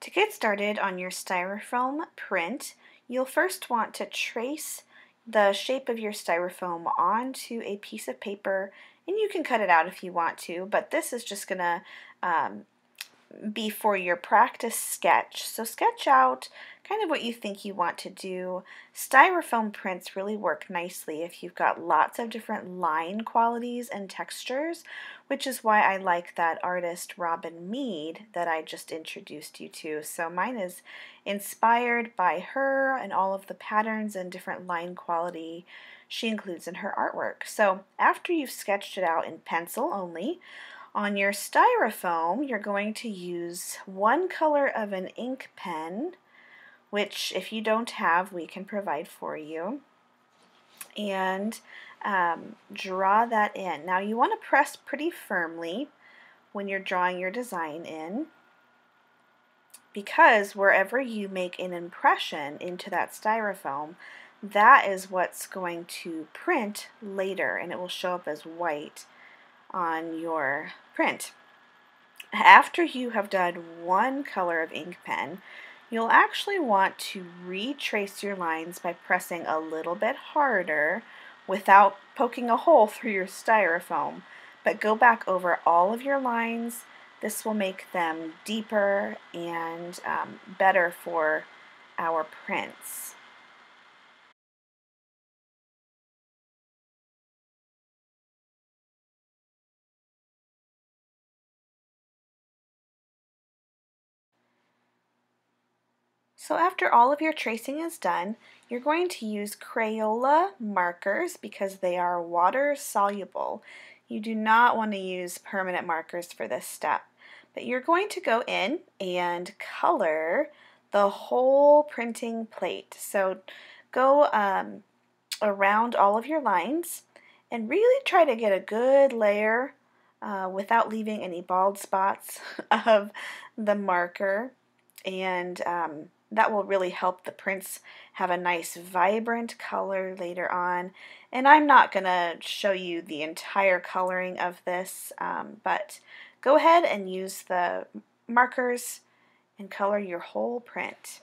To get started on your styrofoam print, you'll first want to trace the shape of your styrofoam onto a piece of paper and you can cut it out if you want to, but this is just going to um, be for your practice sketch. So sketch out kind of what you think you want to do. Styrofoam prints really work nicely if you've got lots of different line qualities and textures, which is why I like that artist Robin Meade that I just introduced you to. So mine is inspired by her and all of the patterns and different line quality she includes in her artwork. So after you've sketched it out in pencil only, on your styrofoam, you're going to use one color of an ink pen, which if you don't have, we can provide for you. And um, draw that in. Now you want to press pretty firmly when you're drawing your design in because wherever you make an impression into that styrofoam, that is what's going to print later and it will show up as white on your print. After you have done one color of ink pen, you'll actually want to retrace your lines by pressing a little bit harder without poking a hole through your styrofoam. But go back over all of your lines. This will make them deeper and um, better for our prints. So after all of your tracing is done, you're going to use Crayola markers because they are water soluble. You do not want to use permanent markers for this step. But you're going to go in and color the whole printing plate. So go um, around all of your lines and really try to get a good layer uh, without leaving any bald spots of the marker and um, that will really help the prints have a nice vibrant color later on. And I'm not going to show you the entire coloring of this, um, but go ahead and use the markers and color your whole print.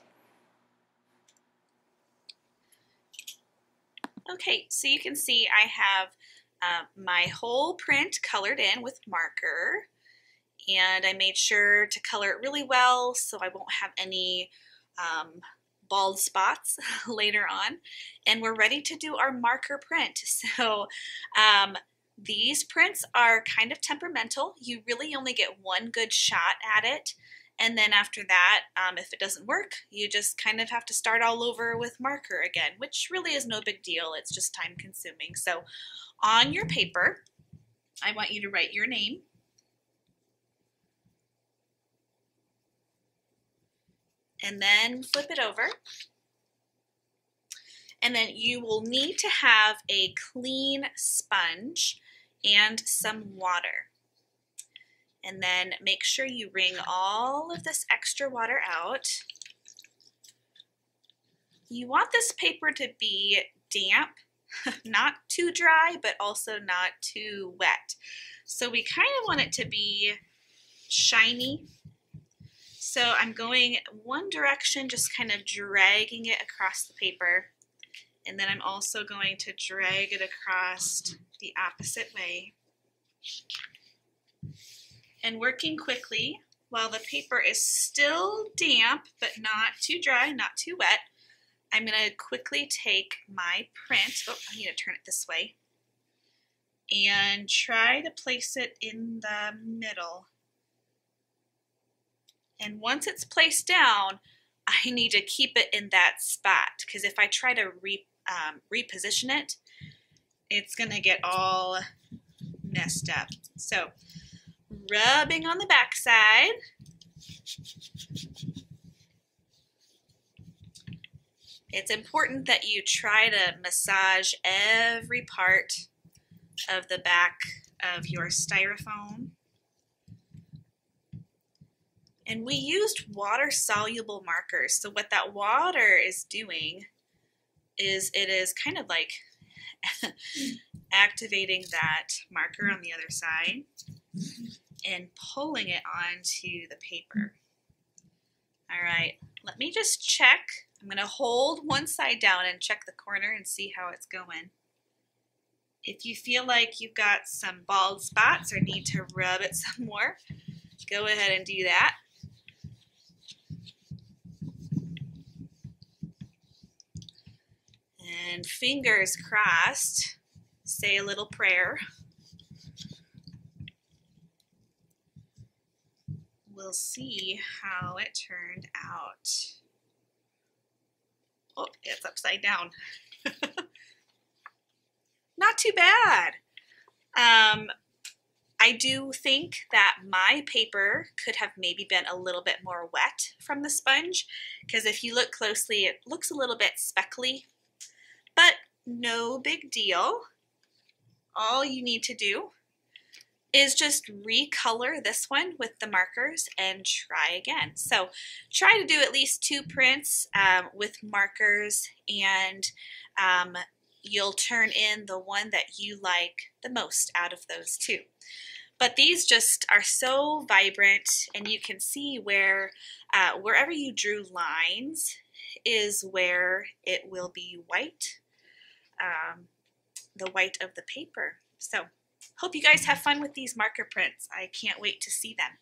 Okay, so you can see I have uh, my whole print colored in with marker and I made sure to color it really well so I won't have any um, bald spots later on. And we're ready to do our marker print. So um, these prints are kind of temperamental. You really only get one good shot at it. And then after that, um, if it doesn't work, you just kind of have to start all over with marker again, which really is no big deal. It's just time consuming. So on your paper, I want you to write your name and then flip it over. And then you will need to have a clean sponge and some water. And then make sure you wring all of this extra water out. You want this paper to be damp, not too dry, but also not too wet. So we kind of want it to be shiny so I'm going one direction, just kind of dragging it across the paper. And then I'm also going to drag it across the opposite way. And working quickly while the paper is still damp, but not too dry, not too wet, I'm going to quickly take my print, oh, I need to turn it this way, and try to place it in the middle and once it's placed down, I need to keep it in that spot because if I try to re, um, reposition it, it's going to get all messed up. So rubbing on the back side. It's important that you try to massage every part of the back of your styrofoam. And we used water soluble markers. So what that water is doing is it is kind of like activating that marker on the other side and pulling it onto the paper. All right, let me just check. I'm going to hold one side down and check the corner and see how it's going. If you feel like you've got some bald spots or need to rub it some more, go ahead and do that. And fingers crossed, say a little prayer. We'll see how it turned out. Oh, it's upside down. Not too bad. Um, I do think that my paper could have maybe been a little bit more wet from the sponge because if you look closely, it looks a little bit speckly, but no big deal. All you need to do is just recolor this one with the markers and try again. So try to do at least two prints um, with markers and um, you'll turn in the one that you like the most out of those two. But these just are so vibrant and you can see where uh, wherever you drew lines is where it will be white, um, the white of the paper. So hope you guys have fun with these marker prints. I can't wait to see them.